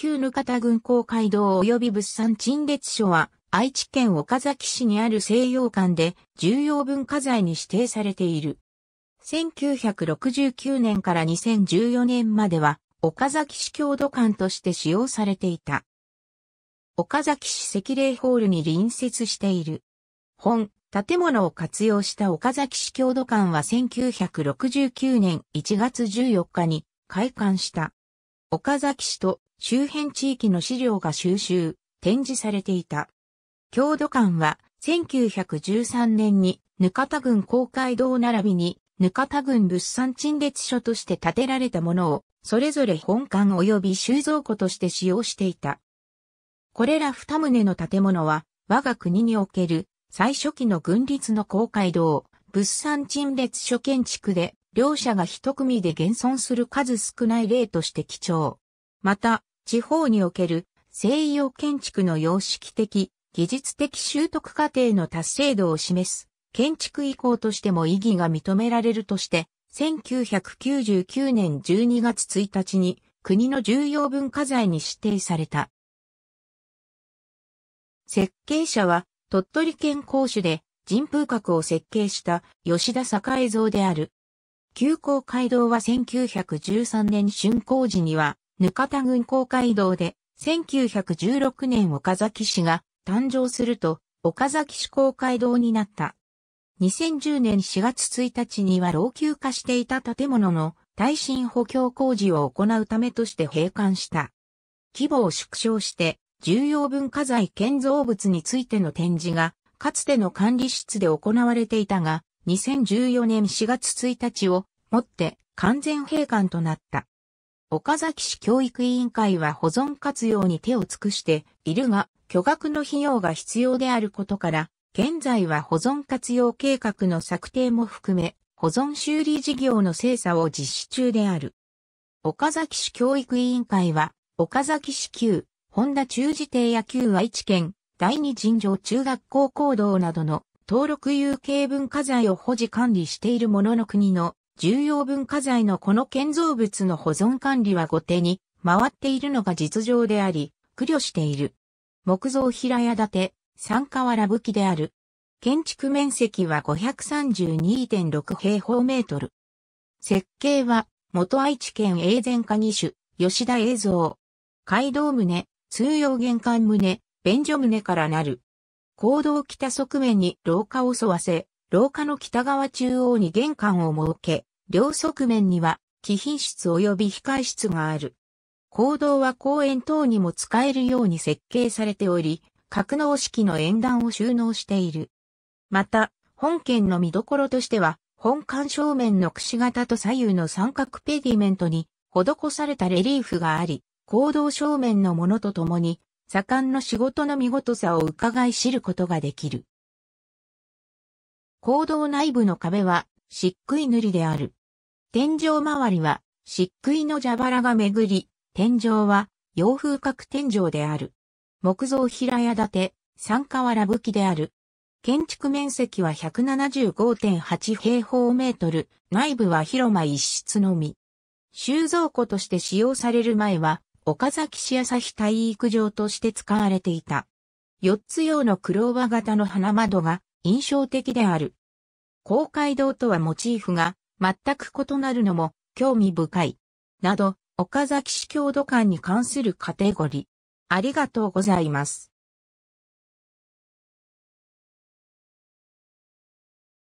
旧ぬ方軍港街道及び物産陳列所は、愛知県岡崎市にある西洋館で重要文化財に指定されている。1969年から2014年までは、岡崎市郷土館として使用されていた。岡崎市赤霊ホールに隣接している。本、建物を活用した岡崎市郷土館は1969年1月14日に開館した。岡崎市と周辺地域の資料が収集、展示されていた。郷土館は1913年にぬかた郡公会堂並びにぬかた郡物産陳列所として建てられたものをそれぞれ本館及び収蔵庫として使用していた。これら二棟の建物は我が国における最初期の軍立の公会堂、物産陳列所建築で両者が一組で現存する数少ない例として貴重。また、地方における西洋建築の様式的技術的習得過程の達成度を示す建築遺構としても意義が認められるとして、1999年12月1日に国の重要文化財に指定された。設計者は鳥取県公主で人風閣を設計した吉田栄像である。旧公街道は1913年竣工時には、ぬかた郡公街道で、1916年岡崎市が誕生すると、岡崎市公会堂になった。2010年4月1日には老朽化していた建物の耐震補強工事を行うためとして閉館した。規模を縮小して重要文化財建造物についての展示がかつての管理室で行われていたが、2014年4月1日をもって完全閉館となった。岡崎市教育委員会は保存活用に手を尽くしているが、巨額の費用が必要であることから、現在は保存活用計画の策定も含め、保存修理事業の精査を実施中である。岡崎市教育委員会は、岡崎市旧、本田中自邸や旧愛知県、第二尋常中学校行動などの登録有形文化財を保持管理しているものの国の重要文化財のこの建造物の保存管理は後手に回っているのが実情であり、苦慮している。木造平屋建て、三河原武器である。建築面積は532.6平方メートル。設計は、元愛知県永前科二種、吉田映像。街道棟、通用玄関棟、便所棟からなる。行動北側面に廊下を沿わせ、廊下の北側中央に玄関を設け、両側面には、貴賓室及び控室がある。行動は公園等にも使えるように設計されており、格納式の演壇を収納している。また、本件の見どころとしては、本館正面の串型と左右の三角ペディメントに施されたレリーフがあり、行動正面のものとともに、盛んの仕事の見事さを伺い知ることができる。行動内部の壁は漆喰塗りである。天井周りは漆喰の蛇腹が巡り、天井は洋風角天井である。木造平屋建て、三河原武器である。建築面積は175.8平方メートル、内部は広間一室のみ。収蔵庫として使用される前は、岡崎市朝日体育場として使われていた。四つ用のクローバー型の花窓が印象的である。公会堂とはモチーフが全く異なるのも興味深い。など、岡崎市郷土館に関するカテゴリー。ありがとうございます。